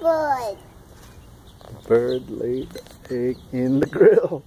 bird. The bird laid egg in the grill.